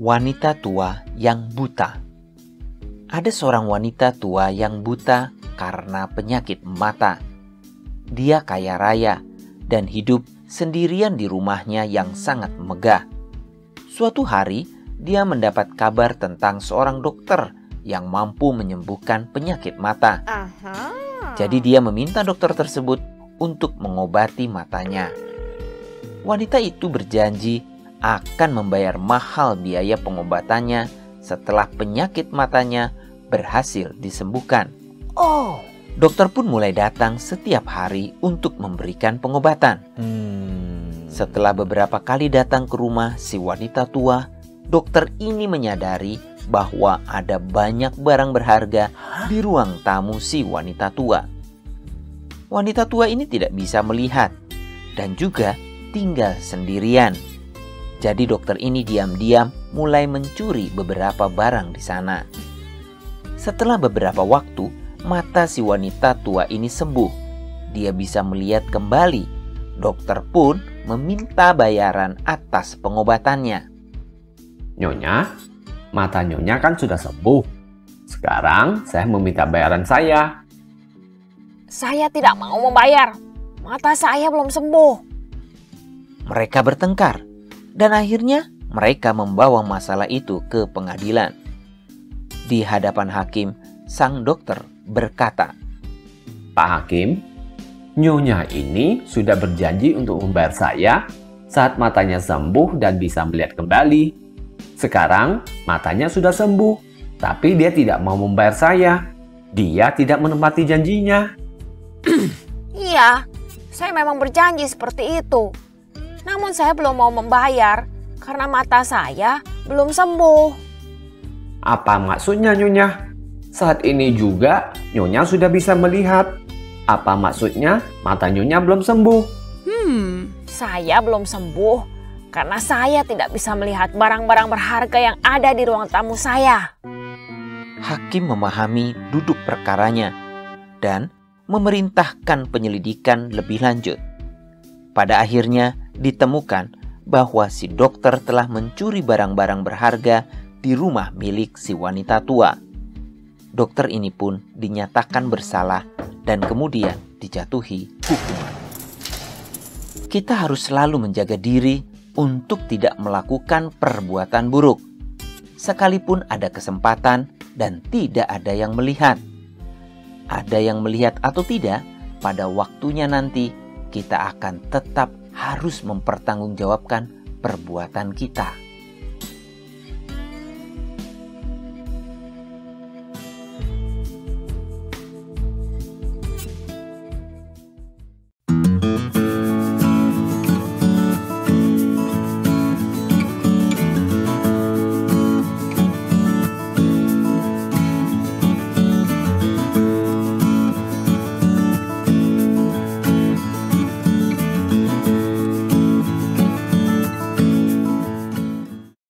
Wanita tua yang buta. Ada seorang wanita tua yang buta karena penyakit mata. Dia kaya raya dan hidup sendirian di rumahnya yang sangat megah. Suatu hari, dia mendapat kabar tentang seorang dokter yang mampu menyembuhkan penyakit mata. Aha. Jadi dia meminta dokter tersebut untuk mengobati matanya. Wanita itu berjanji akan membayar mahal biaya pengobatannya setelah penyakit matanya berhasil disembuhkan. Oh, Dokter pun mulai datang setiap hari untuk memberikan pengobatan. Hmm. Setelah beberapa kali datang ke rumah si wanita tua, dokter ini menyadari bahwa ada banyak barang berharga di ruang tamu si wanita tua. Wanita tua ini tidak bisa melihat dan juga tinggal sendirian. Jadi dokter ini diam-diam mulai mencuri beberapa barang di sana. Setelah beberapa waktu, mata si wanita tua ini sembuh. Dia bisa melihat kembali. Dokter pun meminta bayaran atas pengobatannya. Nyonya, mata Nyonya kan sudah sembuh. Sekarang saya meminta bayaran saya. saya tidak mau membayar. Mata saya belum sembuh. Mereka bertengkar dan akhirnya mereka membawa masalah itu ke pengadilan. Di hadapan hakim, sang dokter berkata, Pak Hakim, Nyonya ini sudah berjanji untuk membayar saya saat matanya sembuh dan bisa melihat kembali. Sekarang matanya sudah sembuh, tapi dia tidak mau membayar saya. Dia tidak menepati janjinya. Iya, saya memang berjanji seperti itu. Namun saya belum mau membayar karena mata saya belum sembuh. Apa maksudnya Nyonya? Saat ini juga Nyonya sudah bisa melihat. Apa maksudnya mata Nyonya belum sembuh? Hmm, saya belum sembuh karena saya tidak bisa melihat barang-barang berharga yang ada di ruang tamu saya. hakim memahami duduk perkaranya dan memerintahkan penyelidikan lebih lanjut. Pada akhirnya ditemukan bahwa si dokter telah mencuri barang-barang berharga di rumah milik si wanita tua. Dokter ini pun dinyatakan bersalah dan kemudian dijatuhi hukuman. Kita harus selalu menjaga diri untuk tidak melakukan perbuatan buruk, sekalipun ada kesempatan dan tidak ada yang melihat. Ada yang melihat atau tidak, pada waktunya nanti kita akan tetap harus mempertanggungjawabkan perbuatan kita.